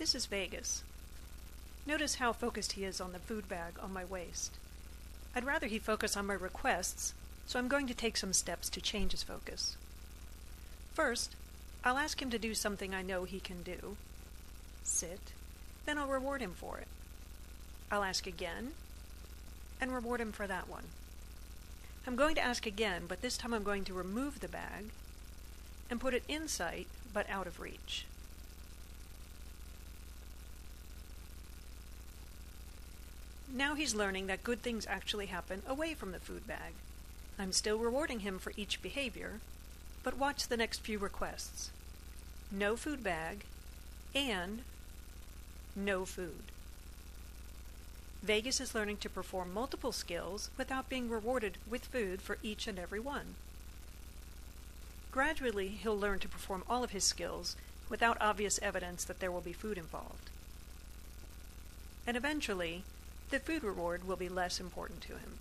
This is Vegas. Notice how focused he is on the food bag on my waist. I'd rather he focus on my requests, so I'm going to take some steps to change his focus. First, I'll ask him to do something I know he can do. Sit. Then I'll reward him for it. I'll ask again, and reward him for that one. I'm going to ask again, but this time I'm going to remove the bag and put it in sight but out of reach. Now he's learning that good things actually happen away from the food bag. I'm still rewarding him for each behavior, but watch the next few requests. No food bag and no food. Vegas is learning to perform multiple skills without being rewarded with food for each and every one. Gradually, he'll learn to perform all of his skills without obvious evidence that there will be food involved. And eventually, the food reward will be less important to him.